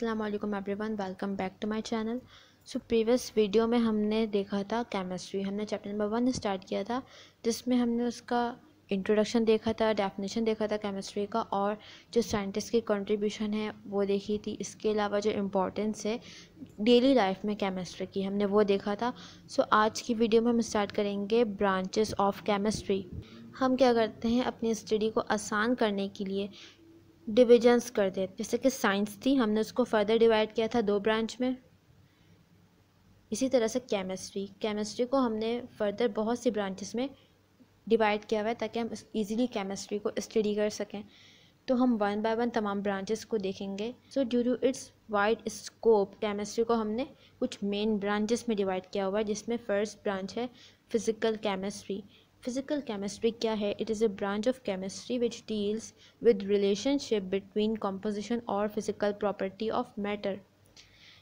अस्सलाम वालेकुम everyone welcome back to my channel so previous video में हमने देखा था केमिस्ट्री हमने चैप्टर नंबर वन स्टार्ट किया था जिसमें हमने उसका इंट्रोडक्शन देखा था डेफिनेशन देखा था केमिस्ट्री का और जो साइंटिस्ट की कंट्रीब्यूशन है वो देखी थी। इसके अलावा जो इम्पोर्टेंस है डेली लाइफ में केमिस्ट्री की हमने वो देखा था। सो so, आज की वीडियो में हम स्टार्ट करेंगे ब्रांचेस ऑफ़ केमिस्ट्री हम क्या करते हैं अपनी स्टडी को आसान करने के लिए डिविजन्स कर दे। जैसे कि साइंस थी, हमने उसको फर्दर डिवाइड किया था दो ब्रांच में। इसी तरह से केमिस्ट्री केमिस्ट्री को हमने फर्दर बहुत सी ब्रांचेस में डिवाइड किया हुआ है ताकि हम इजीली केमिस्ट्री को स्टडी कर सकें। तो हम वन बाय वन तमाम ब्रांचेस को देखेंगे। So due to its wide scope chemistry को हमने कुछ मेन ब्रांचेस में डिवाइड किया हुआ है, जिसमें फ़र्स्ट ब्रांच है physical chemistry Physical chemistry kya hai? It is a branch of chemistry which deals with relationship between composition or physical property of matter.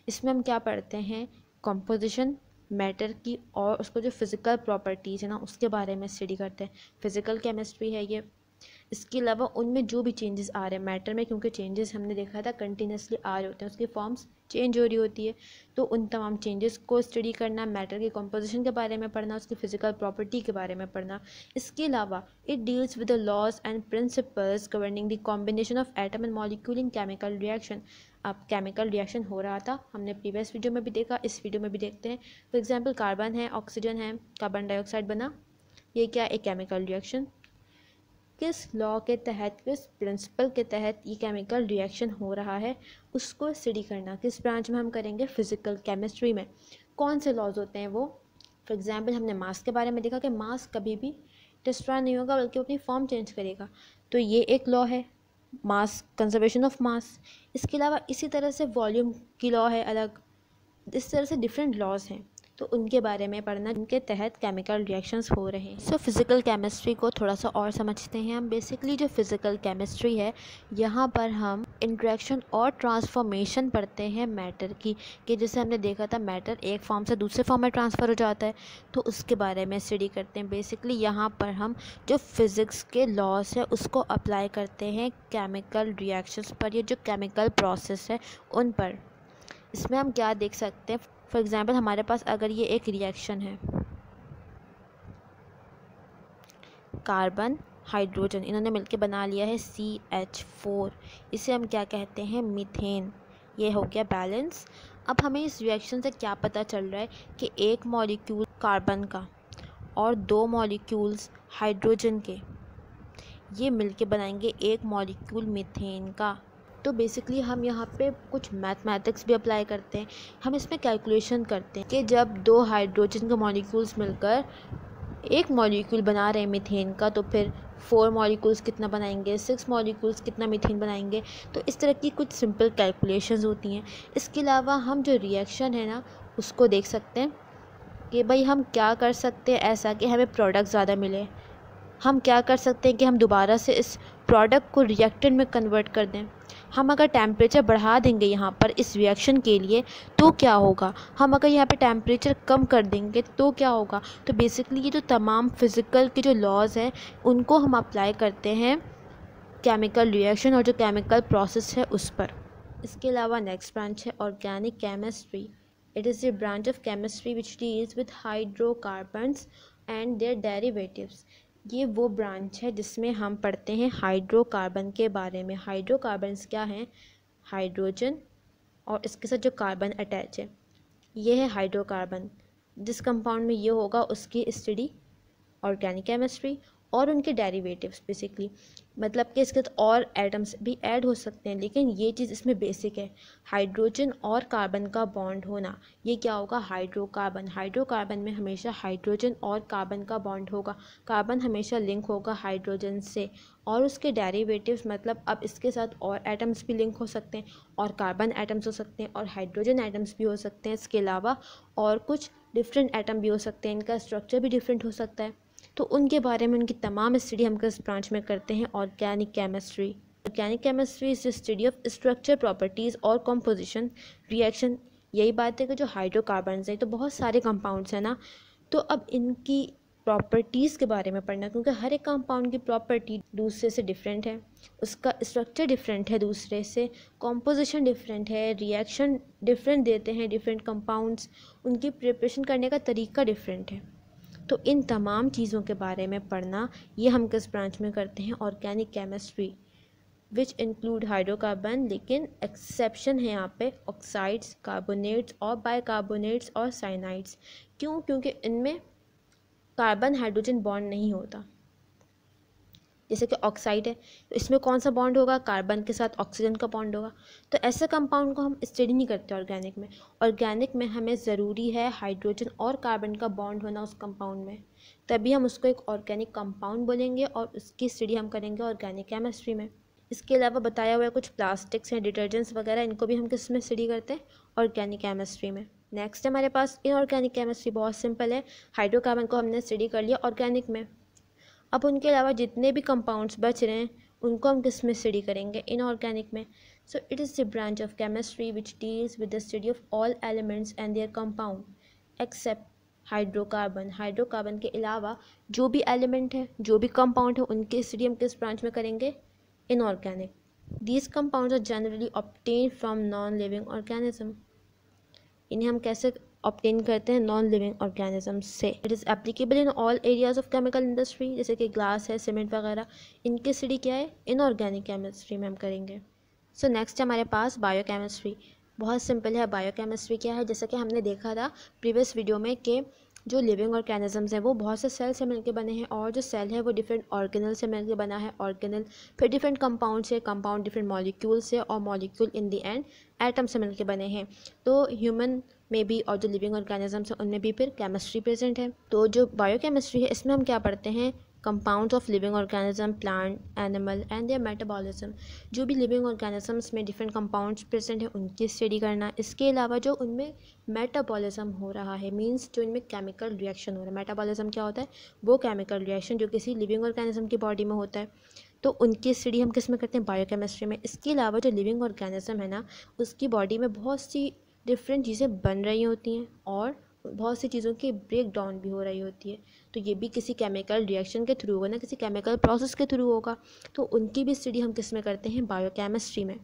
इसमें हम क्या पढ़ते हैं composition मैटर की और उसको जो फ़िज़िकल प्रॉपर्टीज़ है ना उसके बारे में स्टडी करते हैं फ़िज़िकल केमिस्ट्री है ये इसके अलावा उनमें जो भी चेंजेस आ रहे हैं मैटर में, क्योंकि चेंजेस हमने देखा था कंटिन्यूसली आ रहे होते हैं, उसकी फॉर्म्स चेंज हो रही होती है। तो उन तमाम चेंजेस को स्टडी करना मैटर के कंपोजिशन के बारे में पढ़ना, उसकी फ़िज़िकल प्रॉपर्टी के बारे में पढ़ना। इसके अलावा it deals with the laws and principles governing the combination of atom and molecule in chemical reaction अब केमिकल रिएक्शन हो रहा था, हमने प्रीवियस वीडियो में भी देखा, इस वीडियो में भी देखते हैं। फॉर एग्ज़ाम्पल कार्बन है ऑक्सीजन है कार्बन डाइऑक्साइड बना। ये क्या एक केमिकल रिएक्शन किस लॉ के तहत, किस प्रिंसिपल के तहत ये केमिकल रिएक्शन हो रहा है, उसको स्टडी करना। किस ब्रांच में हम करेंगे? फ़िज़िकल केमिस्ट्री में। कौन से लॉज होते हैं वो? फॉर एग्ज़ाम्पल हमने मास के बारे में देखा कि मास कभी भी डिस्ट्रॉय नहीं होगा, बल्कि अपनी फॉर्म चेंज करेगा। तो ये एक लॉ है मास कंजर्वेशन ऑफ़ मास इसके अलावा इसी तरह से वॉल्यूम की लॉ है अलग। इस तरह से डिफरेंट लॉज हैं। तो उनके बारे में पढ़ना, जिनके तहत केमिकल रिएक्शंस हो रहे हैं। सो फ़िज़िकल केमिस्ट्री को थोड़ा सा और समझते हैं हम। बेसिकली जो फ़िज़िकल केमिस्ट्री है, यहाँ पर हम इंट्रैक्शन और ट्रांसफॉर्मेशन पढ़ते हैं मैटर की, कि जैसे हमने देखा था मैटर एक फॉर्म से दूसरे फॉर्म में ट्रांसफ़र हो जाता है। तो उसके बारे में स्टडी करते हैं। बेसिकली यहाँ पर हम जो फिज़िक्स के लॉस है, उसको अप्लाई करते हैं केमिकल रिएक्शंस पर। या जो केमिकल प्रोसेस है, उन पर। इसमें हम क्या देख सकते हैं? फॉर एग्ज़ाम्पल हमारे पास अगर ये एक रिएक्शन है। कार्बन हाइड्रोजन इन्होंने मिलकर बना लिया है सी एच फोर इसे हम क्या कहते हैं? मीथेन ये हो गया बैलेंस अब हमें इस रिएक्शन से क्या पता चल रहा है कि एक मॉलिक्यूल कार्बन का और दो मॉलिक्यूल्स हाइड्रोजन के, ये मिलके बनाएँगे एक मॉलिक्यूल मीथेन का। तो बेसिकली हम यहाँ पे कुछ मैथमेटिक्स भी अप्लाई करते हैं। हम इसमें कैलकुलेशन करते हैं कि जब दो हाइड्रोजन के मॉलिक्यूल्स मिलकर एक मॉलिक्यूल बना रहे हैं मीथेन का तो फिर फोर मॉलिक्यूल्स कितना बनाएँगे सिक्स मॉलिक्यूल्स कितना मीथेन बनाएँगे? तो इस तरह की कुछ सिंपल कैलकुलेशंस होती हैं। इसके अलावा हम जो रिएक्शन है ना, उसको देख सकते हैं कि भाई हम क्या कर सकते हैं ऐसा कि हमें प्रोडक्ट ज़्यादा मिले। हम क्या कर सकते हैं कि हम दोबारा से इस प्रोडक्ट को रिएक्टेंट में कन्वर्ट कर दें। हम अगर टेम्परेचर बढ़ा देंगे यहाँ पर इस रिएक्शन के लिए तो क्या होगा? हम अगर यहाँ पे टेम्परेचर कम कर देंगे तो क्या होगा? तो बेसिकली ये जो तमाम फ़िज़िकल के जो लॉज हैं, उनको हम अप्लाई करते हैं केमिकल रिएक्शन और जो केमिकल प्रोसेस है उस पर। इसके अलावा नेक्स्ट ब्रांच है organic chemistry it is a branch of chemistry which deals with hydrocarbons and their derivatives ये वो ब्रांच है जिसमें हम पढ़ते हैं हाइड्रोकार्बन के बारे में। हाइड्रोकार्बन क्या हैं? हाइड्रोजन और इसके साथ जो कार्बन अटैच है, ये है हाइड्रोकार्बन। जिस कंपाउंड में ये होगा, उसकी स्टडी ऑर्गेनिक केमिस्ट्री और उनके डेरिवेटिव्स बेसिकली मतलब कि इसके तो और एटम्स भी ऐड हो सकते हैं, लेकिन ये चीज़ इसमें बेसिक है। हाइड्रोजन और कार्बन का बॉन्ड होना, ये क्या होगा? हाइड्रोकार्बन हाइड्रोकार्बन में हमेशा हाइड्रोजन और कार्बन का बॉन्ड होगा। कार्बन हमेशा लिंक होगा हाइड्रोजन से। और उसके डेरिवेटिव्स मतलब अब इसके साथ और एटम्स भी लिंक हो सकते हैं, और कार्बन एटम्स हो सकते हैं, और हाइड्रोजन एटम्स भी हो सकते हैं इसके अलावा, और कुछ डिफरेंट एटम भी हो सकते हैं। इनका स्ट्रक्चर भी डिफरेंट हो सकता है। तो उनके बारे में, उनकी तमाम स्टडी हम किस ब्रांच में करते हैं? Organic chemistry organic chemistry is the study of structure properties और कॉम्पोजिशन रिएक्शन यही बात है कि जो हाइड्रोकार्बन है तो बहुत सारे कंपाउंड्स हैं ना? तो अब इनकी प्रॉपर्टीज़ के बारे में पढ़ना, क्योंकि हर एक कंपाउंड की प्रॉपर्टी दूसरे से डिफरेंट है। उसका स्ट्रक्चर डिफरेंट है दूसरे से कॉम्पोजिशन डिफरेंट है रिएक्शन डिफरेंट देते हैं डिफरेंट कंपाउंड्स उनकी प्रिपरेशन करने का तरीका डिफरेंट है। तो इन तमाम चीज़ों के बारे में पढ़ना ये हम किस ब्रांच में करते हैं organic chemistry which include hydrocarbon लेकिन एक्सेप्शन है यहाँ पे ऑक्साइड्स कार्बोनेट्स और बाइकार्बोनेट्स और साइनाइड्स क्यों? क्योंकि इनमें कार्बन हाइड्रोजन बॉन्ड नहीं होता। जैसे कि ऑक्साइड है तो इसमें कौन सा बॉन्ड होगा? कार्बन के साथ ऑक्सीजन का बॉन्ड होगा। तो ऐसे कंपाउंड को हम स्टडी नहीं करते ऑर्गेनिक में। ऑर्गेनिक में हमें ज़रूरी है हाइड्रोजन और कार्बन का बॉन्ड होना उस कंपाउंड में। तभी हम उसको एक ऑर्गेनिक कंपाउंड बोलेंगे और उसकी स्टडी हम करेंगे ऑर्गेनिक केमिस्ट्री में। इसके अलावा बताया हुआ है कुछ प्लास्टिक्स हैं डिटर्जेंट्स वगैरह, इनको भी हम किसमें स्टडी करते हैं? ऑर्गेनिक केमिस्ट्री में। नेक्स्ट हमारे पास इनऑर्गेनिक केमिस्ट्री बहुत सिंपल है। हाइड्रोकार्बन को हमने स्टडी कर लिया ऑर्गेनिक में। अब उनके अलावा जितने भी कंपाउंड्स बच रहे हैं, उनको हम किसमें स्टडी करेंगे? इनऑर्गेनिक में। So it is the branch of chemistry which deals with the study of all elements and their compound except hydrocarbon hydrocarbon के अलावा जो भी एलिमेंट है, जो भी कंपाउंड है, उनके स्टडी हम किस ब्रांच में करेंगे? Inorganic these compounds are generally obtained from non living organism इन्हें हम कैसे ऑप्टेन करते हैं नॉन लिविंग ऑर्गेनिज्म से। It is applicable in all areas of chemical industry जैसे कि ग्लास है सीमेंट वगैरह। इनकी स्टडी क्या है? इनऑर्गेनिक केमिस्ट्री में हम करेंगे। सो नेक्स्ट हमारे पास बायोकेमिस्ट्री बहुत सिंपल है बायोकेमिस्ट्री क्या है? जैसा कि हमने देखा था प्रीवियस वीडियो में कि जो लिविंग ऑर्गेनिजम्स हैं, वो बहुत से सेल से मिलकर बने हैं और जो सेल है, वो डिफरेंट ऑर्गेनल से मिलकर बना है। ऑर्गेनल फिर डिफरेंट कंपाउंड से कंपाउंड डिफरेंट मॉलिक्यूल से और molecule in the end atom से मिलकर बने हैं। तो ह्यूमन में भी और जो लिविंग ऑर्गेनिजम्स हैं, उनमें भी फिर केमिस्ट्री प्रेजेंट है। तो जो बायोकेमिस्ट्री है, इसमें हम क्या पढ़ते हैं? Compounds of living organism plant animal and their metabolism जो भी लिविंग ऑर्गेनिजम्स में डिफरेंट कंपाउंड्स प्रेजेंट हैं, उनकी स्टडी करना। इसके अलावा जो उनमें मेटाबॉलिज्म हो रहा है मींस जो इनमें केमिकल रिएक्शन हो रहा है। मेटाबॉलिज्म क्या होता है? वो केमिकल रिएक्शन जो किसी लिविंग ऑर्गेनिज्म की बॉडी में होता है। तो उनकी स्टडी हम किसमें करते हैं? बायोकेमिस्ट्री में। इसके अलावा जो लिविंग ऑर्गेनिज्म है ना, उसकी बॉडी में बहुत सी डिफरेंट चीज़ें बन रही होती हैं और बहुत सी चीज़ों की ब्रेक डाउन भी हो रही होती है। तो ये भी किसी केमिकल रिएक्शन के थ्रू होगा ना, किसी केमिकल प्रोसेस के थ्रू होगा। तो उनकी भी स्टडी हम किसमें करते हैं? बायोकेमिस्ट्री में।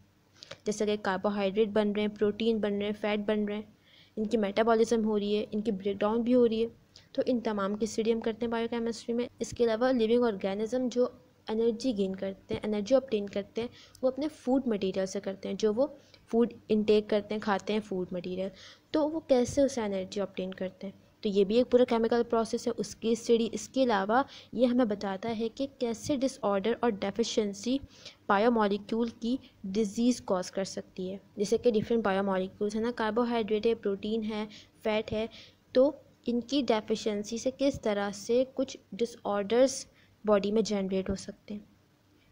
जैसे कि कार्बोहाइड्रेट बन रहे हैं प्रोटीन बन रहे हैं फैट बन रहे हैं, इनकी मेटाबॉलिज्म हो रही है, इनकी ब्रेक डाउन भी हो रही है। तो इन तमाम की स्टडी हम करते हैं बायोकेमिस्ट्री में। इसके अलावा लिविंग ऑर्गेनिज्म जो एनर्जी गेन करते हैं एनर्जी ऑप्टेन करते हैं, वो अपने फ़ूड मटेरियल से करते हैं, जो वो फ़ूड इनटेक करते हैं, खाते हैं फ़ूड मटेरियल तो वो कैसे उसे एनर्जी ऑप्टेन करते हैं? तो ये भी एक पूरा केमिकल प्रोसेस है, उसकी स्टडी इसके अलावा ये हमें बताता है कि कैसे डिसऑर्डर और डेफिशिएंसी बायोमोलिक्यूल की डिज़ीज़ कॉज कर सकती है। जैसे कि डिफरेंट बायोमोलिक्यूल्स है ना कार्बोहाइड्रेट है प्रोटीन है फैट है तो इनकी डेफिशिएंसी से किस तरह से कुछ डिसऑर्डर्स बॉडी में जनरेट हो सकते हैं।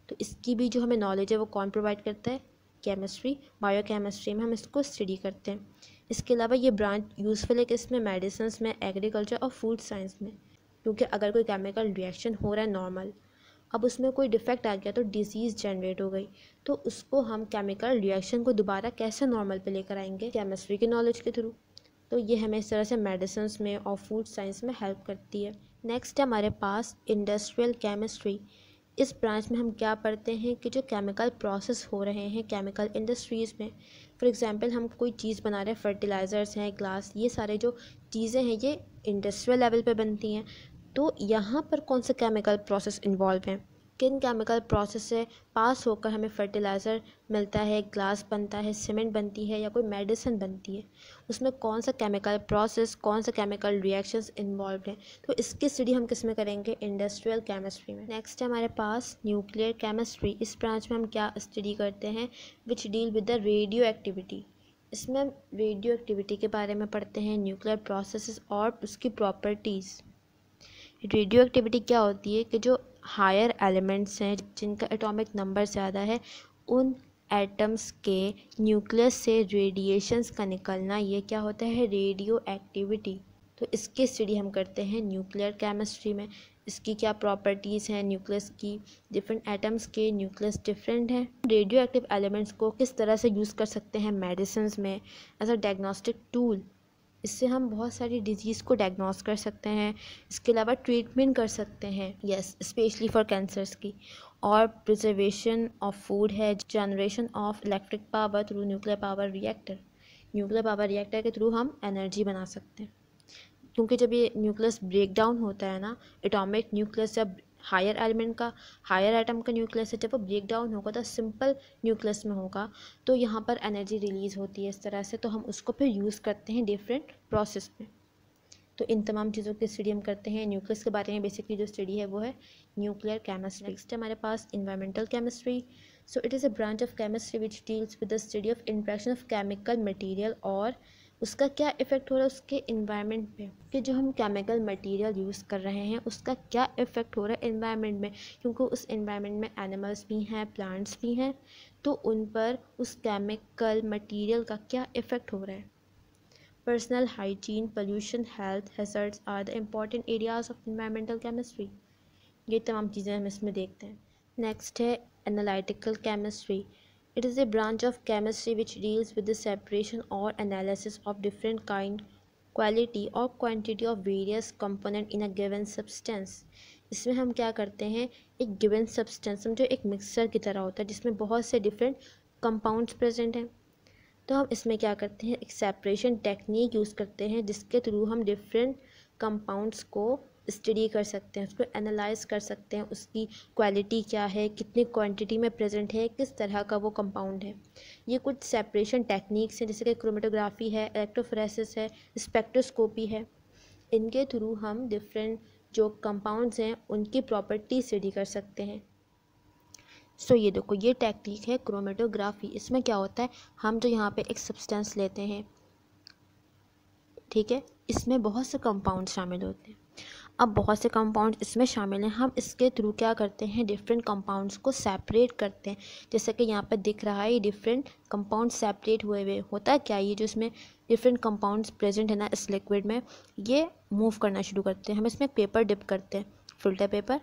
तो इसकी भी जो हमें नॉलेज है, वो कौन प्रोवाइड करता है? केमिस्ट्री बायोकेमिस्ट्री में हम इसको स्टडी करते हैं। इसके अलावा ये ब्रांच यूज़फुल है कि इसमें मेडिसिन में एग्रीकल्चर और फ़ूड साइंस में। क्योंकि अगर कोई केमिकल रिएक्शन हो रहा है नॉर्मल अब उसमें कोई डिफेक्ट आ गया तो डिज़ीज़ जनरेट हो गई। तो उसको हम केमिकल रिएक्शन को दोबारा कैसे नॉर्मल पे लेकर आएँगे? केमिस्ट्री के नॉलेज के थ्रू तो ये हमें इस तरह से मेडिसिन में और फ़ूड साइंस में हेल्प करती है। नेक्स्ट है हमारे पास इंडस्ट्रियल केमिस्ट्री इस ब्रांच में हम क्या पढ़ते हैं कि जो केमिकल प्रोसेस हो रहे हैं केमिकल इंडस्ट्रीज़ में. फॉर एग्ज़ाम्पल हम कोई चीज़ बना रहे हैं फर्टिलाइज़र्स हैं ग्लास ये सारे जो चीज़ें हैं, ये इंडस्ट्रियल लेवल पे बनती हैं. तो यहाँ पर कौन से केमिकल प्रोसेस इन्वॉल्व हैं? किन केमिकल प्रोसेस से पास होकर हमें फर्टिलाइज़र मिलता है? ग्लास बनता है, सीमेंट बनती है या कोई मेडिसिन बनती है? उसमें कौन सा केमिकल प्रोसेस, कौन सा केमिकल रिएक्शंस इन्वॉल्व हैं? तो इसकी स्टडी हम किसमें करेंगे? इंडस्ट्रियल केमिस्ट्री में। नेक्स्ट है हमारे पास न्यूक्लियर केमिस्ट्री इस ब्रांच में हम क्या स्टडी करते हैं? Which deal with the radioactivity इसमें हम रेडियो एक्टिविटी के बारे में पढ़ते हैं। न्यूक्लियर प्रोसेस और उसकी प्रॉपर्टीज़ रेडियो एक्टिविटी क्या होती है कि जो हायर एलिमेंट्स हैं, जिनका एटॉमिक नंबर ज़्यादा है, उन एटम्स के न्यूक्लियस से रेडिएशंस का निकलना, ये क्या होता है? रेडियो एक्टिविटी तो इसकी स्टडी हम करते हैं न्यूक्लियर केमिस्ट्री में। इसकी क्या प्रॉपर्टीज़ हैं न्यूक्लियस की? डिफरेंट एटम्स के न्यूक्लियस डिफरेंट हैं। रेडियो एक्टिव एलिमेंट्स को किस तरह से यूज़ कर सकते हैं मेडिसिन में? एज अ डायग्नोस्टिक टूल इससे हम बहुत सारी डिज़ीज़ को डायग्नोस कर सकते हैं, इसके अलावा ट्रीटमेंट कर सकते हैं यस स्पेशली फॉर कैंसर्स की। और प्रिजर्वेशन ऑफ़ फ़ूड है generation of electric power through nuclear power reactor nuclear power reactor के थ्रू हम एनर्जी बना सकते हैं। क्योंकि जब ये न्यूक्लियस ब्रेक डाउन होता है ना एटॉमिक न्यूक्लियस जब हायर एलिमेंट का, हायर एटम का न्यूक्लियस है जब वो ब्रेक डाउन होगा तो सिंपल न्यूक्लियस में होगा। तो यहाँ पर एनर्जी रिलीज़ होती है इस तरह से तो हम उसको फिर यूज़ करते हैं डिफरेंट प्रोसेस में। तो इन तमाम चीज़ों की स्टडी हम करते हैं। न्यूक्लियस के बारे में बेसिकली जो स्टडी है वो है न्यूक्लियर केमिस्ट्री नेक्स्ट हमारे पास environmental chemistry so it is a branch of chemistry which deals with the study of interaction of chemical material और उसका क्या इफ़ेक्ट हो रहा है उसके इन्वायरमेंट पे? कि जो हम केमिकल मटेरियल यूज़ कर रहे हैं, उसका क्या इफ़ेक्ट हो रहा है इन्वायरमेंट में? क्योंकि उस इन्वायरमेंट में एनिमल्स भी हैं प्लांट्स भी हैं तो उन पर उस केमिकल मटेरियल का क्या इफ़ेक्ट हो रहा है? Personal hygiene pollution health hazards are the important areas of environmental chemistry ये तमाम चीज़ें हम इसमें देखते हैं। नेक्स्ट है analytical chemistry It is a branch of chemistry which deals with the separation or analysis of different kind, quality or quantity of various component in a given substance. इसमें हम क्या करते हैं एक गिवन सब्सटेंस समझो एक mixture की तरह होता है जिसमें बहुत से डिफरेंट कंपाउंड्स प्रेजेंट हैं तो हम इसमें क्या करते हैं एक सेपरेशन टेक्निक यूज़ करते हैं जिसके थ्रू हम डिफरेंट कंपाउंड्स को स्टडी कर सकते हैं उसको एनालाइज कर सकते हैं उसकी क्वालिटी क्या है कितनी क्वांटिटी में प्रेजेंट है किस तरह का वो कंपाउंड है। ये कुछ सेपरेशन टेक्निक्स हैं जैसे कि क्रोमेटोग्राफी है इलेक्ट्रोफ्रेसिस है स्पेक्ट्रोस्कोपी है। इनके थ्रू हम डिफरेंट जो कंपाउंड्स हैं उनकी प्रॉपर्टी स्टडी कर सकते हैं। सो so, ये देखो ये टेक्निक है क्रोमेटोग्राफी इसमें क्या होता है हम जो यहाँ पे एक सब्सटेंस लेते हैं ठीक है इसमें बहुत से कंपाउंड शामिल होते हैं। अब बहुत से कंपाउंड इसमें शामिल हैं। हम इसके थ्रू क्या करते हैं? डिफरेंट कंपाउंड्स को सेपरेट करते हैं। जैसे कि यहाँ पर दिख रहा है, ये डिफरेंट कंपाउंड सेपरेट हुए हुए होता क्या ये जो इसमें डिफरेंट कंपाउंड्स प्रेजेंट है ना, इस लिक्विड में, ये मूव करना शुरू करते हैं। हम इसमें पेपर डिप करते हैं फ़िल्टर पेपर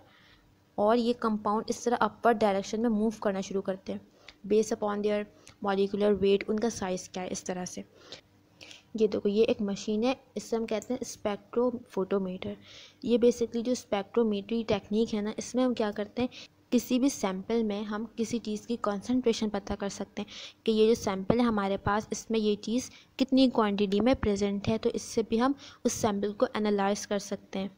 और ये कंपाउंड इस तरह अपर डायरेक्शन में मूव करना शुरू करते हैं। Base upon their molecular weight उनका साइज़ क्या है? इस तरह से। ये देखो, ये एक मशीन है, इससे हम कहते हैं स्पेक्ट्रोफोटोमीटर ये बेसिकली जो स्पेक्ट्रोमीटरी टेक्निक है ना, इसमें हम क्या करते हैं, किसी भी सैंपल में हम किसी चीज़ की कंसंट्रेशन पता कर सकते हैं कि ये जो सैंपल है हमारे पास, इसमें ये चीज़ कितनी क्वांटिटी में प्रेजेंट है तो इससे भी हम उस सैंपल को एनालाइज कर सकते हैं।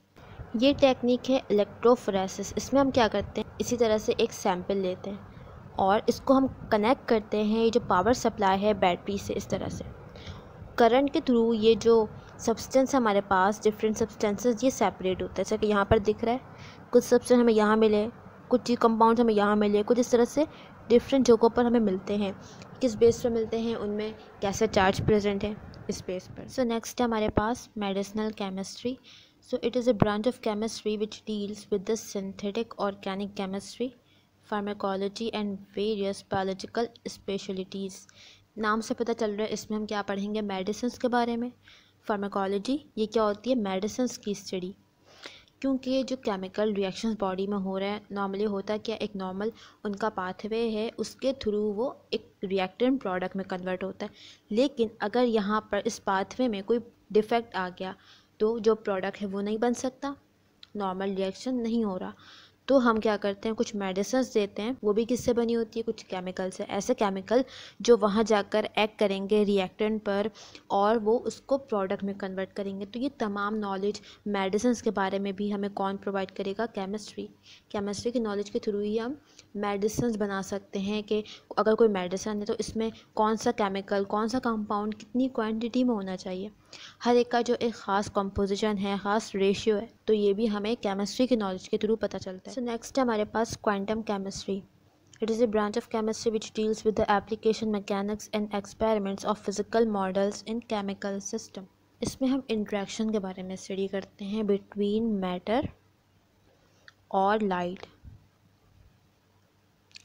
ये टेक्निक है इलेक्ट्रोफ्रेसिस इसमें हम क्या करते हैं, इसी तरह से एक सैंपल लेते हैं और इसको हम कनेक्ट करते हैं, ये जो पावर सप्लाई है बैटरी से, इस तरह से। करंट के थ्रू ये जो सब्सटेंस हमारे पास डिफरेंट सब्सटेंसेस ये सेपरेट होता है। जैसे कि यहाँ पर दिख रहा है, कुछ सब्सटेंस हमें यहाँ मिले, कुछ कंपाउंड हमें यहाँ मिले, कुछ इस तरह से डिफरेंट जगहों पर हमें मिलते हैं। किस बेस पर मिलते हैं, उनमें कैसा चार्ज प्रेजेंट है, इस बेस पर। सो नेक्स्ट है हमारे पास medicinal chemistry so it is a branch of chemistry which deals with the synthetic organic chemistry pharmacology and various biological specialities नाम से पता चल रहा है, इसमें हम क्या पढ़ेंगे? मेडिसिन के बारे में। फार्माकोलॉजी ये क्या होती है? मेडिसिन की स्टडी। क्योंकि जो केमिकल रिएक्शंस बॉडी में हो रहे हैं नॉर्मली होता क्या एक नॉर्मल उनका पाथवे है, उसके थ्रू वो एक रिएक्टेंट प्रोडक्ट में कन्वर्ट होता है। लेकिन अगर यहाँ पर इस पाथवे में कोई डिफेक्ट आ गया तो जो प्रोडक्ट है वो नहीं बन सकता। नॉर्मल रिएक्शन नहीं हो रहा। तो हम क्या करते हैं, कुछ मेडिसिन देते हैं, वो भी किससे बनी होती है, कुछ केमिकल से। ऐसे केमिकल जो वहाँ जाकर एक्ट करेंगे रिएक्टेंट पर और वो उसको प्रोडक्ट में कन्वर्ट करेंगे। तो ये तमाम नॉलेज मेडिसिन के बारे में भी हमें कौन प्रोवाइड करेगा? केमिस्ट्री केमिस्ट्री की नॉलेज के थ्रू ही हम मेडिसिन बना सकते हैं कि अगर कोई मेडिसिन है तो इसमें कौन सा केमिकल कौन सा कंपाउंड कितनी क्वान्टिटी में होना चाहिए। हर एक का जो एक ख़ास कंपोजिशन है, ख़ास रेशियो है तो ये भी हमें केमिस्ट्री की नॉलेज के थ्रू पता चलता है। सो नेक्स्ट है हमारे पास quantum chemistry it is a branch of chemistry which deals with the application mechanics and experiments of physical models in chemical system इसमें हम इंट्रैक्शन के बारे में स्टडी करते हैं बिटवीन मैटर और लाइट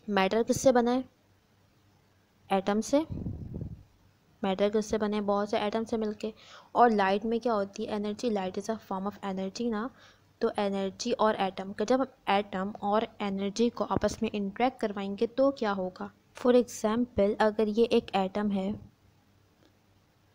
मैटर किससे बना है? एटम से. मैटर किससे बने बहुत से एटम से मिलके। और लाइट में क्या होती है? Energy light is a form of energy ना? तो एनर्जी और एटम का, जब एटम और एनर्जी को आपस में इंट्रैक्ट करवाएँगे तो क्या होगा? फॉर एग्ज़ाम्पल अगर ये एक एटम है,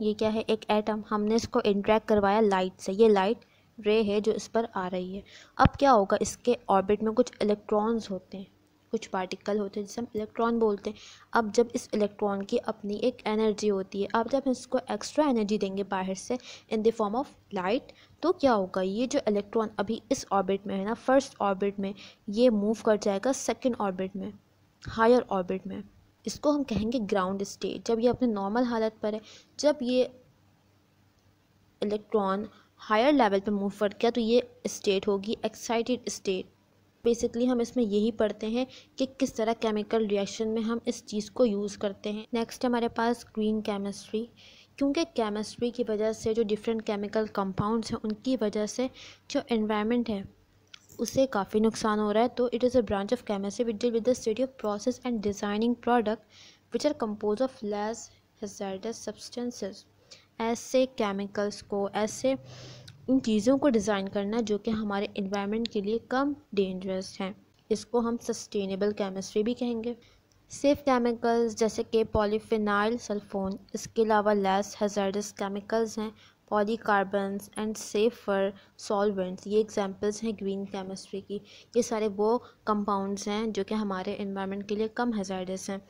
ये क्या है? एक एटम हमने इसको इंट्रैक्ट करवाया लाइट से। ये लाइट रे है जो इस पर आ रही है। अब क्या होगा? इसके ऑर्बिट में कुछ इलेक्ट्रॉन्स होते हैं। कुछ पार्टिकल होते हैं, जिसे हम इलेक्ट्रॉन बोलते हैं। अब जब इस इलेक्ट्रॉन की अपनी एक एनर्जी होती है, अब जब इसको एक्स्ट्रा एनर्जी देंगे बाहर से in the form of light तो क्या होगा? ये जो इलेक्ट्रॉन अभी इस ऑर्बिट में है ना फ़र्स्ट ऑर्बिट में, ये मूव कर जाएगा सेकेंड ऑर्बिट में हायर ऑर्बिट में। इसको हम कहेंगे ग्राउंड स्टेट जब ये अपने नॉर्मल हालत पर है, जब ये इलेक्ट्रॉन हायर लेवल पे मूव कर गया तो ये स्टेट होगी एक्साइटेड स्टेट बेसिकली हम इसमें यही पढ़ते हैं कि किस तरह केमिकल रिएक्शन में हम इस चीज़ को यूज़ करते हैं। नेक्स्ट हमारे पास ग्रीन केमिस्ट्री क्योंकि केमिस्ट्री की वजह से जो डिफरेंट केमिकल कंपाउंड्स हैं, उनकी वजह से जो इन्वायरमेंट है, उसे काफ़ी नुकसान हो रहा है। तो it is a branch of chemistry which deal with the study of process and designing product which are compose of less hazardous substances ऐसे केमिकल्स को, ऐसे इन चीज़ों को डिज़ाइन करना जो कि हमारे इन्वायरमेंट के लिए कम डेंजरस हैं। इसको हम सस्टेनेबल केमिस्ट्री भी कहेंगे। सेफ़ केमिकल्स जैसे कि पॉलीफिनाइल सल्फोन इसके अलावा लेस हजार्डस केमिकल्स हैं। Polycarbons and safer solvents. ये एग्जांपल्स हैं ग्रीन केमिस्ट्री की। ये सारे वो कंपाउंड्स हैं जो कि हमारे इन्वायरमेंट के लिए कम हजार्डस हैं।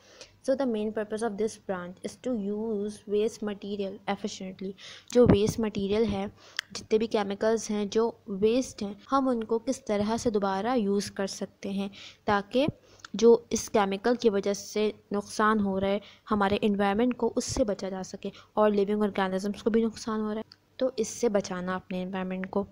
So the main purpose of this branch is to use waste material efficiently जो वेस्ट मटीरियल है, जितने भी केमिकल्स हैं, जो वेस्ट हैं, हम उनको किस तरह से दोबारा यूज़ कर सकते हैं ताकि जो इस केमिकल की वजह से नुकसान हो रहा है, हमारे इन्वायरमेंट को उससे बचा जा सके और लिविंग ऑर्गेनिजम्स को भी नुकसान हो रहा है। तो इससे बचाना अपने इन्वायरमेंट को।